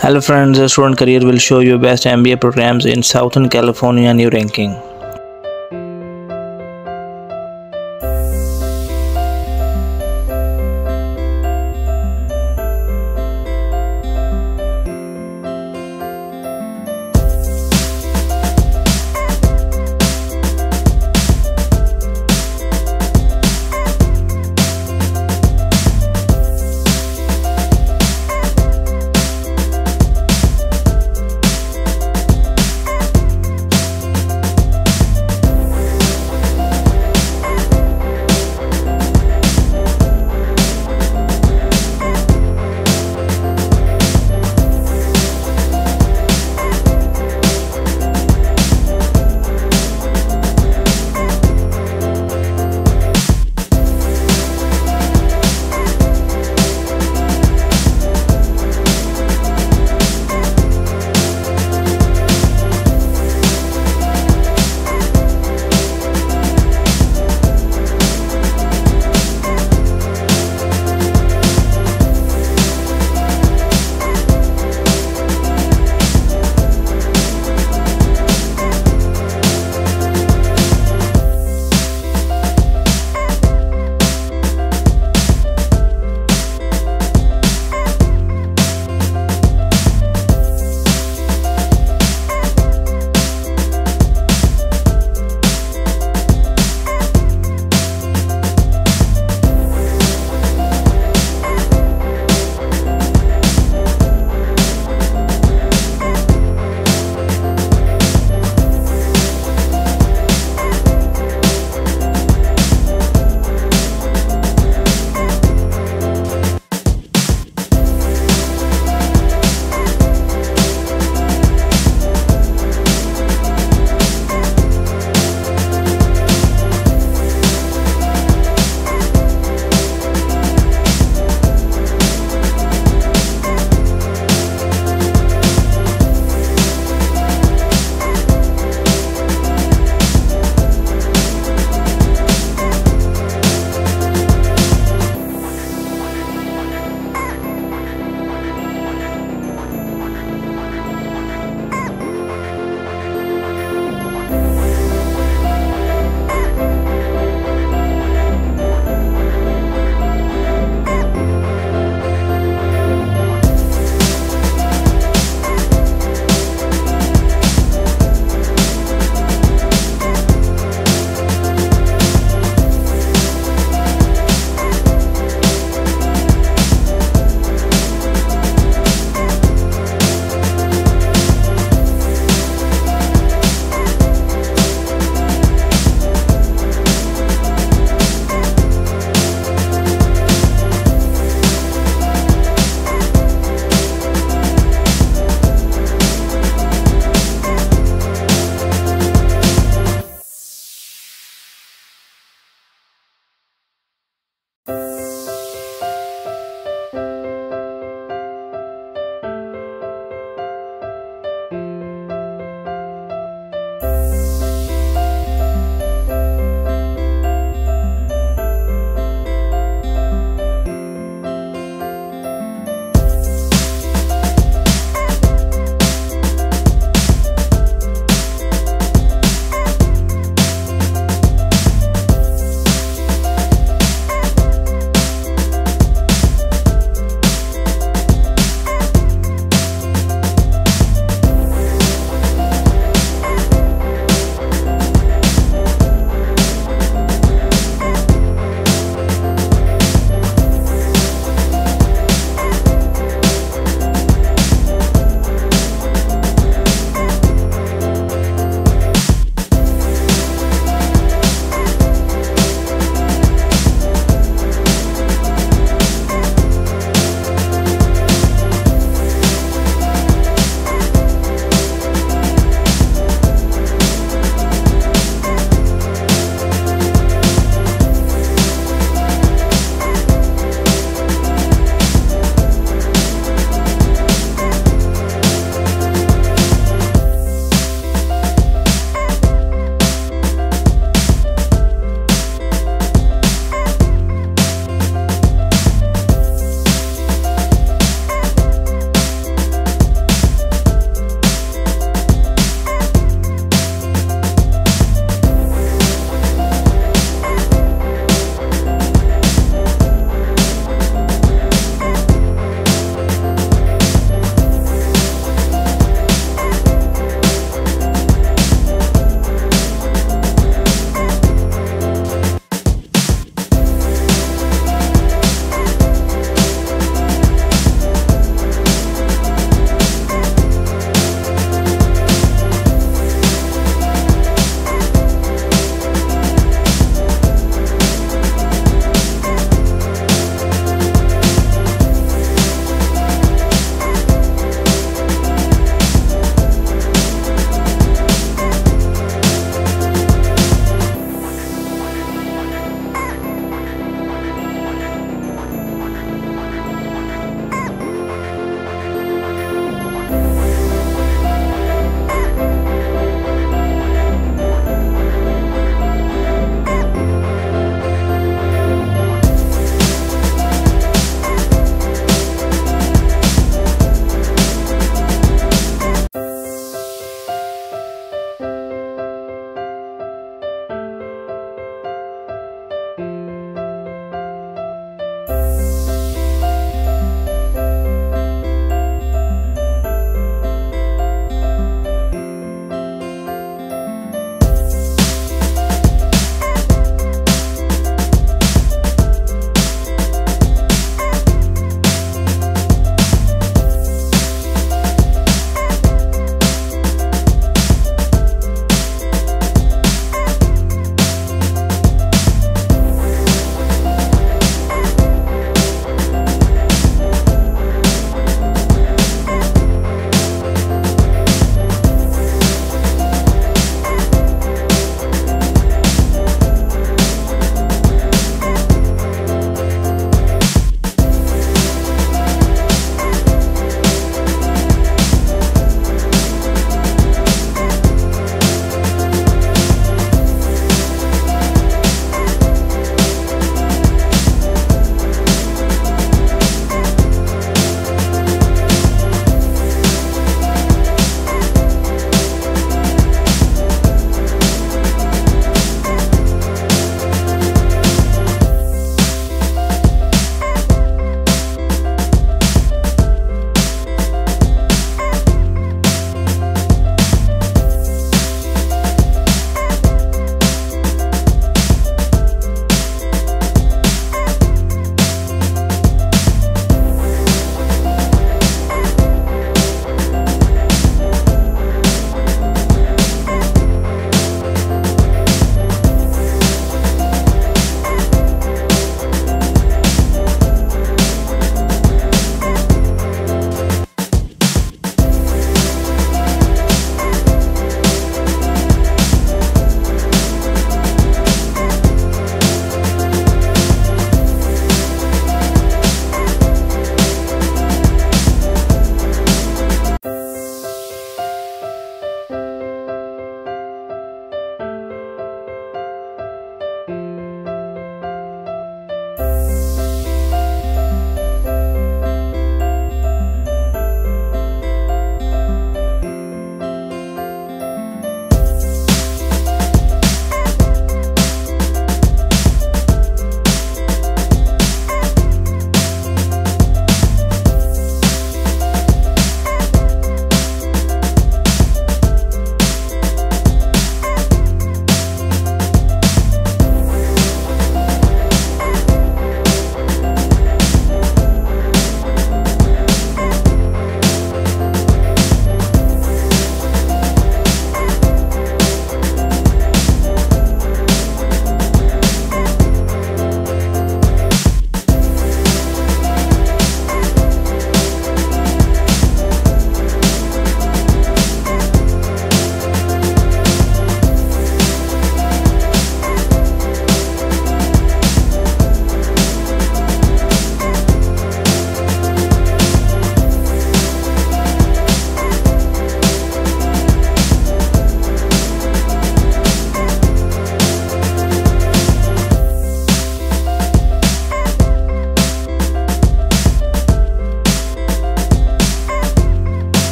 Hello friends, the Student Career will show you best MBA programs in Southern California new ranking.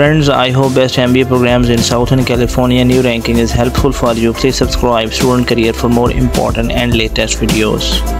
Friends, I hope best MBA programs in Southern California new ranking is helpful for you. Please subscribe Student Career for more important and latest videos.